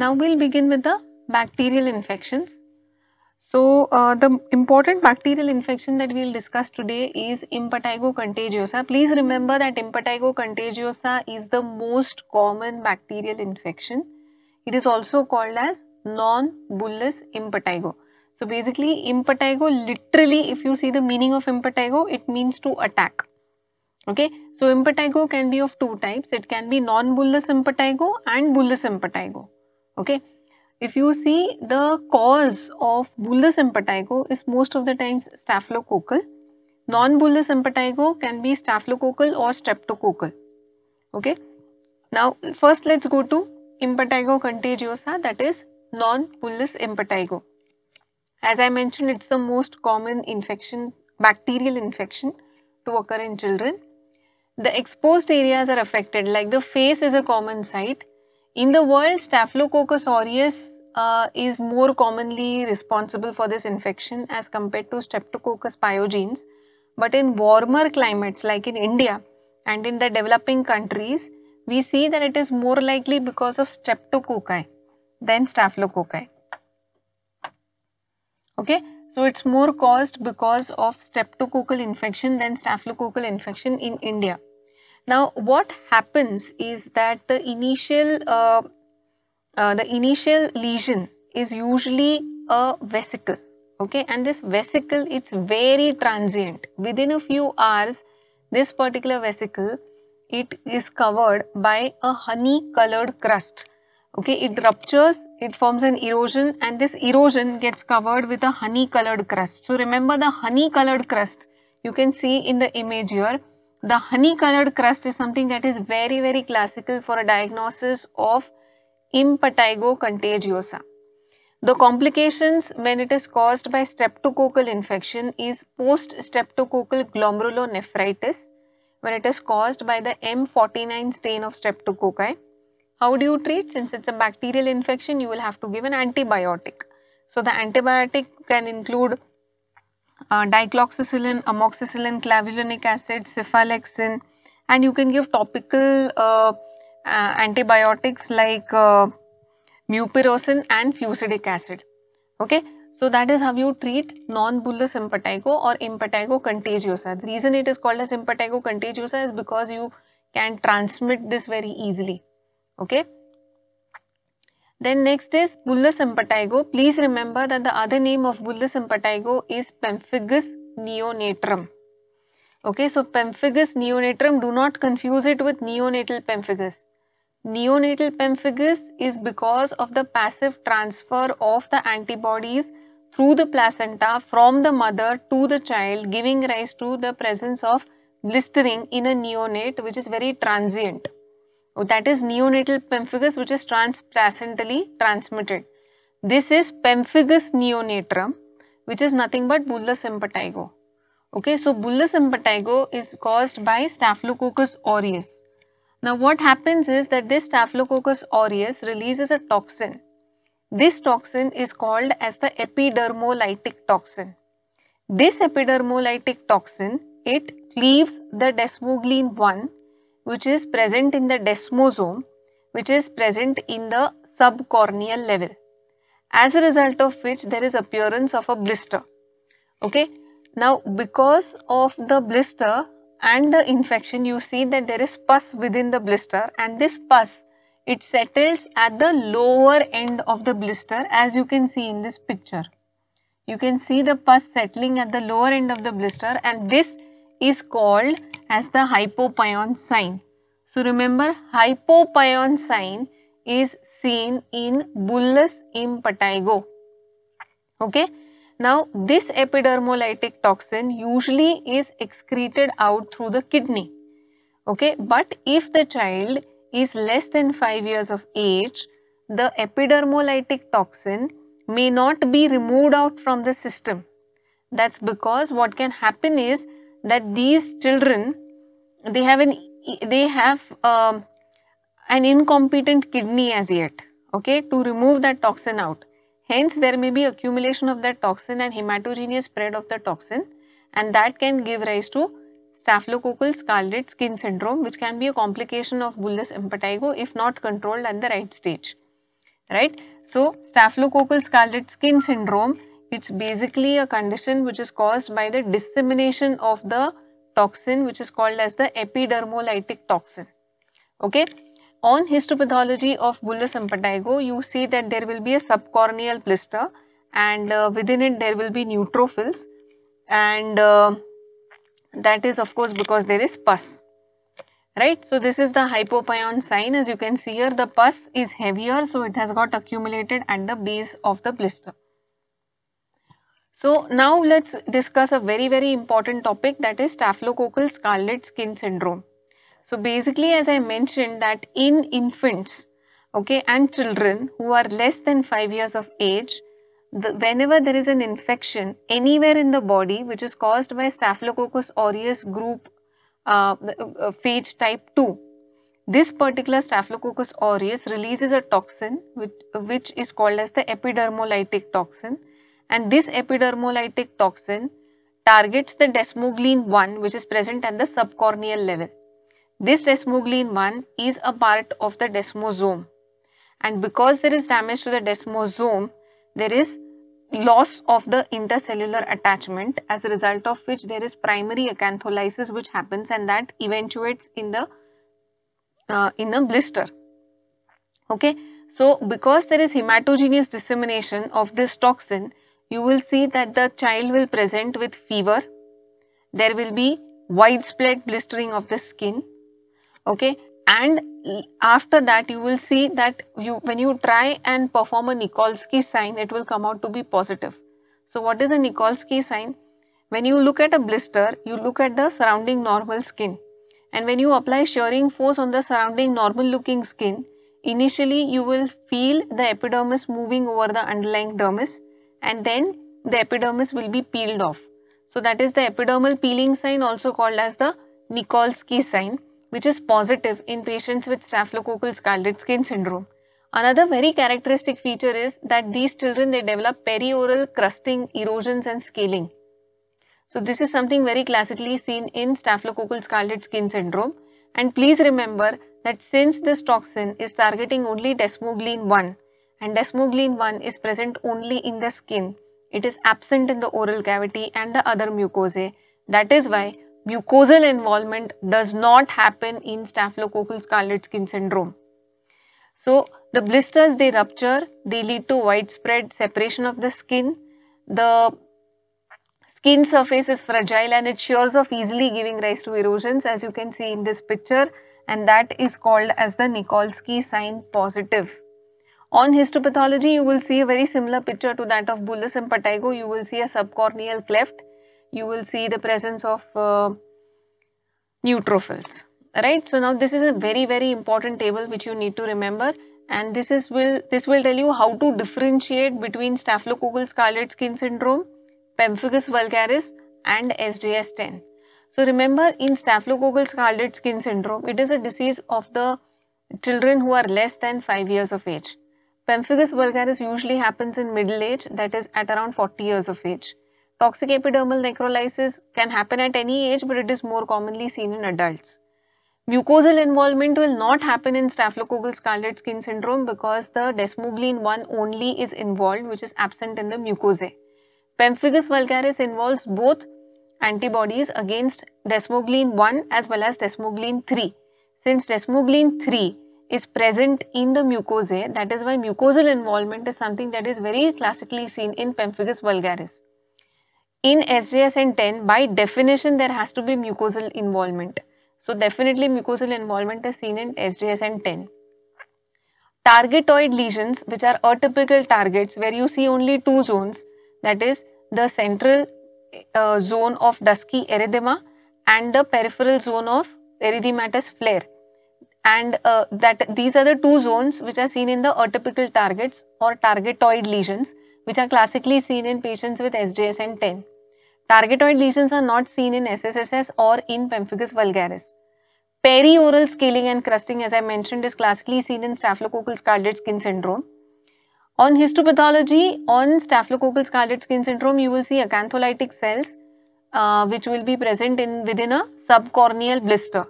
Now we'll begin with the bacterial infections. So uh, the important bacterial infection that we'll discuss today is impetigo contagiosa. Please remember that impetigo contagiosa is the most common bacterial infection. It is also called as non-bullous impetigo. So basically impetigo literally if you see the meaning of impetigo it means to attack. Okay. So impetigo can be of two types. It can be non-bullous impetigo and bullous impetigo. Okay. If you see the cause of bullous impetigo is most of the times staphylococcal. Non-bullous impetigo can be staphylococcal or streptococcal. Okay. Now first let's go to impetigo contagiosa that is non-bullous impetigo. As I mentioned it's the most common infection, bacterial infection to occur in children. The exposed areas are affected like the face is a common site in the world, Staphylococcus aureus uh, is more commonly responsible for this infection as compared to Streptococcus pyogenes. But in warmer climates like in India and in the developing countries, we see that it is more likely because of Streptococci than Staphylococci. Okay, so it's more caused because of Streptococcal infection than Staphylococcal infection in India. Now, what happens is that the initial uh, uh, the initial lesion is usually a vesicle, okay, and this vesicle it's very transient. Within a few hours, this particular vesicle it is covered by a honey-colored crust. Okay, it ruptures, it forms an erosion, and this erosion gets covered with a honey-colored crust. So remember the honey-colored crust you can see in the image here the honey colored crust is something that is very very classical for a diagnosis of impetigo contagiosa. The complications when it is caused by streptococcal infection is post-streptococcal glomerulonephritis when it is caused by the M49 strain of streptococci. How do you treat? Since it's a bacterial infection, you will have to give an antibiotic. So the antibiotic can include uh, dicloxacillin, amoxicillin, clavulanic acid, cephalexin and you can give topical uh, uh, antibiotics like uh, mupirocin and fusidic acid. Okay. So that is how you treat non-bullous impetigo or impetigo contagiosa. The reason it is called as impetigo contagiosa is because you can transmit this very easily. Okay. Then next is Bullous impetigo. Please remember that the other name of Bullous impetigo is Pemphigus neonatorum. Okay, so Pemphigus neonatorum, do not confuse it with neonatal pemphigus. Neonatal pemphigus is because of the passive transfer of the antibodies through the placenta from the mother to the child giving rise to the presence of blistering in a neonate which is very transient. Oh, that is neonatal pemphigus which is transplacentally transmitted. This is pemphigus neonatorum which is nothing but bullous impetigo. Okay, so bullous impetigo is caused by Staphylococcus aureus. Now what happens is that this Staphylococcus aureus releases a toxin. This toxin is called as the epidermolytic toxin. This epidermolytic toxin, it cleaves the desmoglein 1 which is present in the desmosome which is present in the subcorneal level as a result of which there is appearance of a blister. Okay? Now because of the blister and the infection you see that there is pus within the blister and this pus it settles at the lower end of the blister as you can see in this picture. You can see the pus settling at the lower end of the blister and this is called as the hypopyon sign. So remember hypopyon sign is seen in bullous impetigo. Okay. Now this epidermolytic toxin usually is excreted out through the kidney. Okay. But if the child is less than 5 years of age, the epidermolytic toxin may not be removed out from the system. That's because what can happen is that these children they have an they have um, an incompetent kidney as yet okay to remove that toxin out hence there may be accumulation of that toxin and hematogenous spread of the toxin and that can give rise to staphylococcal scalded skin syndrome which can be a complication of bullous impetigo if not controlled at the right stage right? So, staphylococcal scalded skin syndrome, it's basically a condition which is caused by the dissemination of the toxin which is called as the epidermolytic toxin. Okay. On histopathology of bullous impetigo, you see that there will be a subcorneal blister and uh, within it there will be neutrophils and uh, that is of course because there is pus right. So, this is the hypopyon sign as you can see here the pus is heavier so it has got accumulated at the base of the blister. So, now let us discuss a very very important topic that is staphylococcal scalded skin syndrome. So, basically as I mentioned that in infants okay and children who are less than 5 years of age the, whenever there is an infection anywhere in the body which is caused by Staphylococcus aureus group uh, uh, phage type 2, this particular Staphylococcus aureus releases a toxin which, which is called as the epidermolytic toxin and this epidermolytic toxin targets the desmoglein 1 which is present at the subcorneal level. This desmoglein 1 is a part of the desmosome. And because there is damage to the desmosome there is loss of the intercellular attachment as a result of which there is primary acantholysis which happens and that eventuates in the uh, in a blister. Okay? So because there is hematogenous dissemination of this toxin you will see that the child will present with fever. There will be widespread blistering of the skin. Okay? And after that you will see that you when you try and perform a Nikolsky sign it will come out to be positive. So what is a Nikolsky sign? When you look at a blister you look at the surrounding normal skin. And when you apply shearing force on the surrounding normal looking skin initially you will feel the epidermis moving over the underlying dermis and then the epidermis will be peeled off. So that is the epidermal peeling sign also called as the Nikolsky sign which is positive in patients with staphylococcal scalded skin syndrome. Another very characteristic feature is that these children they develop perioral crusting, erosions and scaling. So this is something very classically seen in staphylococcal scalded skin syndrome and please remember that since this toxin is targeting only desmoglein 1 and desmoglein 1 is present only in the skin, it is absent in the oral cavity and the other mucosae. That is why mucosal involvement does not happen in staphylococcal scalded skin syndrome. So, the blisters they rupture, they lead to widespread separation of the skin. The skin surface is fragile and it shears off easily giving rise to erosions as you can see in this picture and that is called as the Nikolsky sign positive. On histopathology, you will see a very similar picture to that of bullous impetigo. You will see a subcorneal cleft. You will see the presence of uh, neutrophils right? So now this is a very very important table which you need to remember. And this is will this will tell you how to differentiate between staphylococcal scalded skin syndrome pemphigus vulgaris and SJS-TEN so remember in staphylococcal scalded skin syndrome it is a disease of the children who are less than 5 years of age pemphigus vulgaris usually happens in middle age that is at around 40 years of age Toxic epidermal necrolysis can happen at any age but it is more commonly seen in adults. Mucosal involvement will not happen in staphylococcal scalded skin syndrome because the desmoglein 1 only is involved which is absent in the mucosae. Pemphigus vulgaris involves both antibodies against desmoglein 1 as well as desmoglein 3. Since desmoglein 3 is present in the mucosae that is why mucosal involvement is something that is very classically seen in pemphigus vulgaris in SJS-TEN by definition there has to be mucosal involvement. So definitely mucosal involvement is seen in SJS-TEN. Targetoid lesions which are atypical targets where you see only two zones that is the central uh, zone of dusky erythema and the peripheral zone of erythematous flare and uh, that these are the two zones which are seen in the atypical targets or targetoid lesions which are classically seen in patients with SJS-TEN. Targetoid lesions are not seen in SSSS or in pemphigus vulgaris. Perioral scaling and crusting as I mentioned is classically seen in staphylococcal scalded skin syndrome. On histopathology, on staphylococcal scalded skin syndrome, you will see acantholytic cells uh, which will be present in within a subcorneal blister.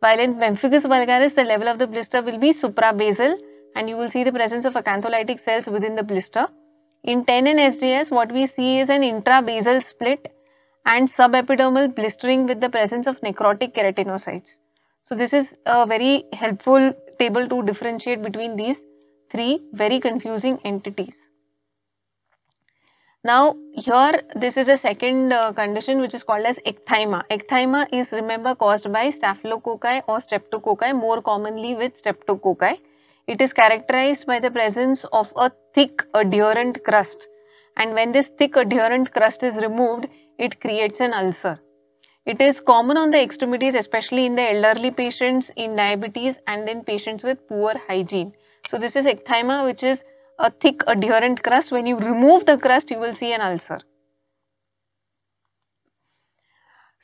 While in pemphigus vulgaris, the level of the blister will be suprabasal and you will see the presence of acantholytic cells within the blister. In 10 and SJS, what we see is an intrabasal split and subepidermal blistering with the presence of necrotic keratinocytes. So, this is a very helpful table to differentiate between these three very confusing entities. Now, here this is a second uh, condition which is called as ecthyma. Ecthyma is remember caused by staphylococci or streptococci more commonly with streptococci. It is characterized by the presence of a thick adherent crust and when this thick adherent crust is removed, it creates an ulcer. It is common on the extremities especially in the elderly patients, in diabetes and in patients with poor hygiene. So, this is ecthyma which is a thick adherent crust. When you remove the crust, you will see an ulcer.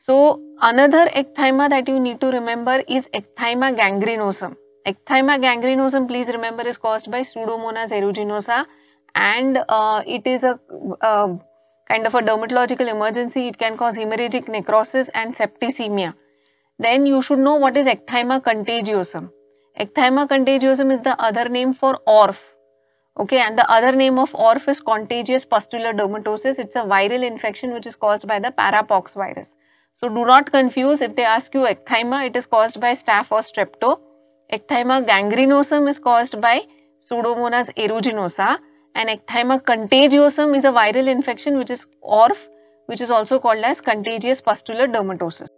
So, another ecthyma that you need to remember is ecthyma gangrenosum. Ecthyma gangrenosum, please remember, is caused by Pseudomonas aeruginosa and uh, it is a kind of a dermatological emergency. It can cause hemorrhagic necrosis and septicemia. Then you should know what is ecthyma contagiosum. Ecthyma contagiosum is the other name for ORF. Okay, and the other name of ORF is contagious pustular dermatosis. It's a viral infection which is caused by the parapox virus. So do not confuse if they ask you ecthyma, it is caused by staph or strepto. Ecthyma gangrenosum is caused by Pseudomonas aeruginosa and ecthyma contagiosum is a viral infection which is ORF which is also called as contagious pustular dermatosis.